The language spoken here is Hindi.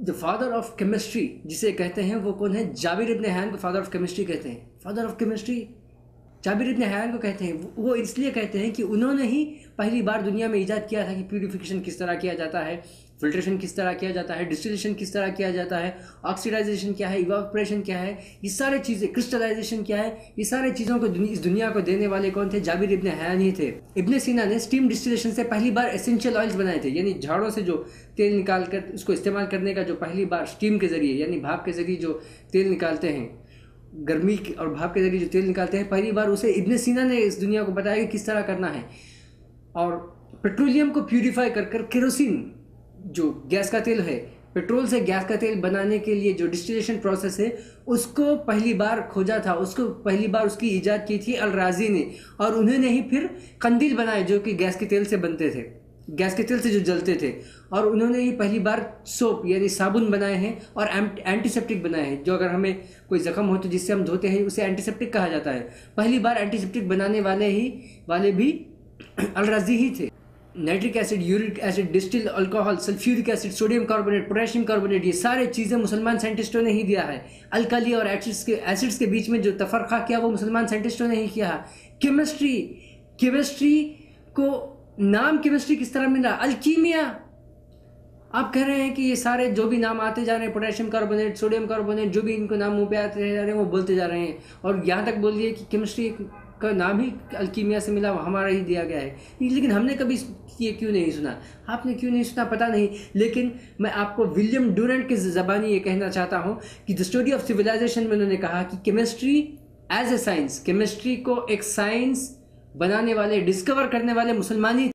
द फादर ऑफ़ केमिस्ट्री जिसे कहते हैं, वो कौन है? जाबिर इब्न हैन को फादर ऑफ़ केमिस्ट्री कहते हैं। Father of chemistry Jabir ibn Hayyan को कहते हैं। वो इसलिए कहते हैं कि उन्होंने ही पहली बार दुनिया में ईजाद किया था कि प्योरीफिकेशन किस तरह किया जाता है। फिल्ट्रेशन किस तरह किया जाता है, डिस्टिलेशन किस तरह किया जाता है, ऑक्सीडाइजेशन क्या है, इवापोरेशन क्या है, ये सारे चीज़ें, क्रिस्टलाइजेशन क्या है, ये सारे चीज़ों को इस दुनिया को देने वाले कौन थे? जाबिर इब्न हैन ही थे। इब्न सीना ने स्टीम डिस्टिलेशन से पहली बार एसेंशियल ऑयल्स बनाए थे, यानी झाड़ों से जो तेल निकाल कर, उसको इस्तेमाल करने का जो पहली बार स्टीम के ज़रिए, यानी भाप के ज़रिए जो तेल निकालते हैं, गर्मी और भाप के ज़रिए जो तेल निकालते हैं, पहली बार उसे इब्न सीना ने इस दुनिया को बताया कि किस तरह करना है। और पेट्रोलियम को प्यूरिफाई कर कर केरोसिन जो गैस का तेल है, पेट्रोल से गैस का तेल बनाने के लिए जो डिस्टिलेशन प्रोसेस है, उसको पहली बार खोजा था, उसको पहली बार उसकी ईजाद की थी अलराजी ने, और उन्होंने ही फिर कंदील बनाए जो कि गैस के तेल से बनते थे, गैस के तेल से जो जलते थे, और उन्होंने ही पहली बार सोप यानी साबुन बनाए हैं और एंटीसेप्टिक बनाए हैं, जो अगर हमें कोई जख्म हो तो जिससे हम धोते हैं, उसे एंटीसेप्टिक कहा जाता है। पहली बार एंटीसेप्टिक बनाने वाले ही, वाले भी अलराजी ही थे। Nitric acid, uric acid, distil alcohol, sulphuric acid, sodium carbonate, potassium carbonate, ये सारे चीज़ें मुसलमान साइंटिस्टों ने ही दिया है। अल्कली और एसिड्स के एसिड्स के बीच में जो तफरखा किया, वो मुसलमान साइंटिस्टों ने ही किया है। केमिस्ट्री केमिस्ट्री को, नाम केमिस्ट्री किस तरह मिल? अल्कीमिया। आप कह रहे हैं कि ये सारे जो भी नाम आते जा रहे हैं, पोटेशियम कार्बोनेट, सोडियम कार्बोनेट, जो भी इनको नाम मुँह पे आते जा रहे हैं, वो बोलते जा रहे हैं। और यहाँ तक बोलिए कि केमिस्ट्री का नाम ही अल्कीमिया से मिला, हमारा ही दिया गया है। लेकिन हमने कभी ये क्यों नहीं सुना? आपने क्यों नहीं सुना? पता नहीं। लेकिन मैं आपको विलियम डूरेंट की ज़बानी ये कहना चाहता हूँ कि द स्टोरी ऑफ़ सिविलाइजेशन में उन्होंने कहा कि chemistry as a science, chemistry को एक साइंस बनाने वाले, डिस्कवर करने वाले मुसलमानी